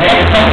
Gracias.